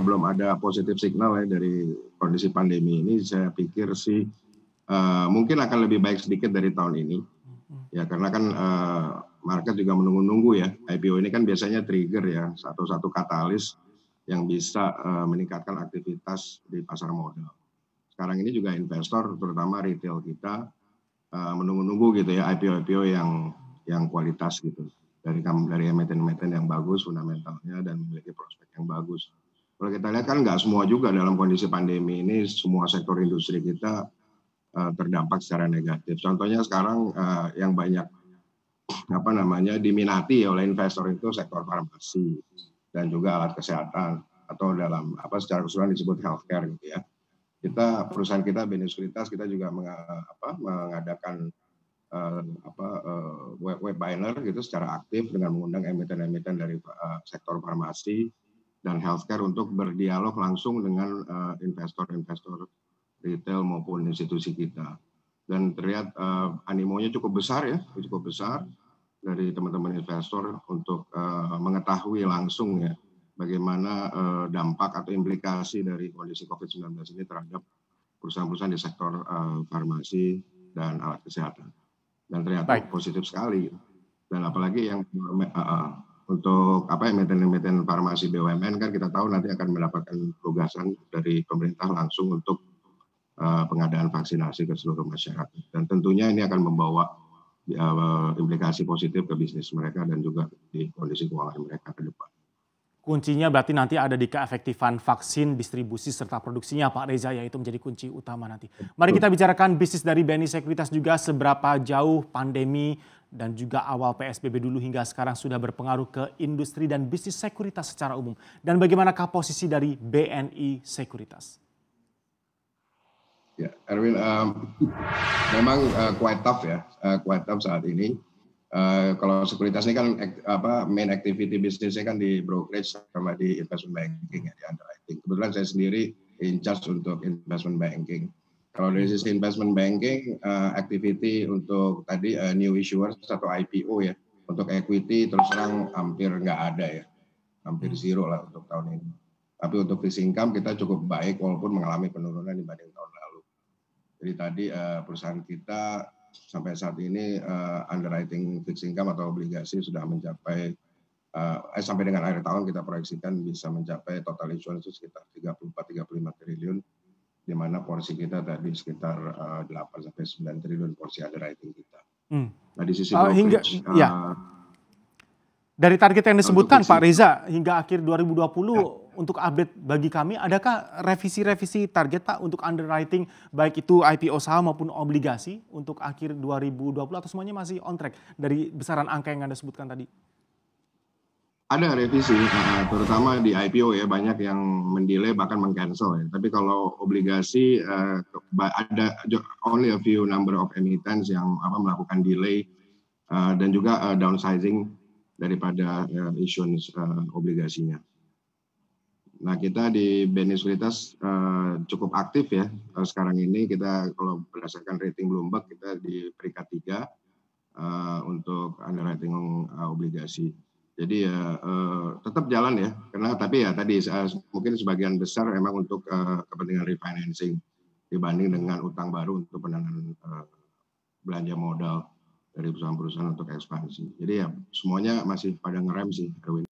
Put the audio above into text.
belum ada positif signal ya dari kondisi pandemi ini, saya pikir sih uh, mungkin akan lebih baik sedikit dari tahun ini. Ya karena kan uh, market juga menunggu-nunggu ya. IPO ini kan biasanya trigger ya, satu-satu katalis yang bisa uh, meningkatkan aktivitas di pasar modal. Sekarang ini juga investor, terutama retail kita, uh, menunggu-nunggu gitu ya IPO-IPO yang yang kualitas gitu dari dari emiten-emiten yang bagus fundamentalnya dan memiliki prospek yang bagus. Kalau kita lihat kan nggak semua juga dalam kondisi pandemi ini semua sektor industri kita uh, terdampak secara negatif. Contohnya sekarang uh, yang banyak apa namanya diminati oleh investor itu sektor farmasi dan juga alat kesehatan atau dalam apa secara keseluruhan disebut healthcare gitu ya. Kita perusahaan kita Benus kita juga meng, apa, mengadakan uh, apa uh, web webinar gitu secara aktif dengan mengundang emiten-emiten dari uh, sektor farmasi dan healthcare untuk berdialog langsung dengan investor-investor uh, retail maupun institusi kita dan terlihat uh, animonya cukup besar ya cukup besar dari teman-teman investor untuk uh, mengetahui langsung ya bagaimana uh, dampak atau implikasi dari kondisi COVID-19 ini terhadap perusahaan-perusahaan di sektor uh, farmasi dan alat kesehatan. Dan ternyata Baik. positif sekali. Dan apalagi yang uh, untuk apa emiten-emiten farmasi BUMN kan kita tahu nanti akan mendapatkan tugasan dari pemerintah langsung untuk uh, pengadaan vaksinasi ke seluruh masyarakat. Dan tentunya ini akan membawa uh, implikasi positif ke bisnis mereka dan juga di kondisi keuangan mereka ke depan. Kuncinya berarti nanti ada di keefektifan vaksin, distribusi, serta produksinya Pak Reza, yaitu menjadi kunci utama nanti. Mari kita bicarakan bisnis dari BNI Sekuritas juga, seberapa jauh pandemi dan juga awal PSBB dulu hingga sekarang sudah berpengaruh ke industri dan bisnis sekuritas secara umum. Dan bagaimanakah posisi dari BNI Sekuritas? Ya, Erwin, um, memang uh, quite tough ya, uh, quite tough saat ini. Uh, kalau sekuritas ini kan apa main activity bisnisnya kan di brokerage sama di investment banking ya di underwriting. Kebetulan saya sendiri in charge untuk investment banking. Kalau dari sisi investment banking, uh, activity untuk tadi uh, new issuers atau IPO ya, untuk equity terus terang hampir nggak ada ya, hampir zero lah untuk tahun ini. Tapi untuk fixed income kita cukup baik walaupun mengalami penurunan dibanding tahun lalu. Jadi tadi uh, perusahaan kita sampai saat ini uh, underwriting fixed income atau obligasi sudah mencapai uh, eh, sampai dengan akhir tahun kita proyeksikan bisa mencapai total issuance itu sekitar 34-35 triliun di mana porsi kita tadi sekitar uh, 8 sampai 9 triliun porsi underwriting kita. Hmm. Nah di sisi uh, hingga uh, ya. Dari target yang disebutkan Pak Reza hingga akhir 2020 ya untuk update bagi kami, adakah revisi-revisi target Pak untuk underwriting baik itu IPO saham maupun obligasi untuk akhir 2020 atau semuanya masih on track dari besaran angka yang Anda sebutkan tadi? Ada revisi, eh, terutama di IPO ya banyak yang mendelay bahkan mengcancel ya. Tapi kalau obligasi eh, ada only a few number of emittents yang apa melakukan delay eh, dan juga downsizing daripada issuance obligasinya. Nah kita di uh, cukup aktif ya sekarang ini kita kalau berdasarkan rating Bloomberg kita di peringkat tiga untuk underwriting obligasi. Jadi ya uh, tetap jalan ya karena tapi ya tadi uh, mungkin sebagian besar memang untuk uh, kepentingan refinancing dibanding dengan utang baru untuk penanganan uh, belanja modal dari perusahaan-perusahaan untuk ekspansi. Jadi ya semuanya masih pada ngerem sih Erwin.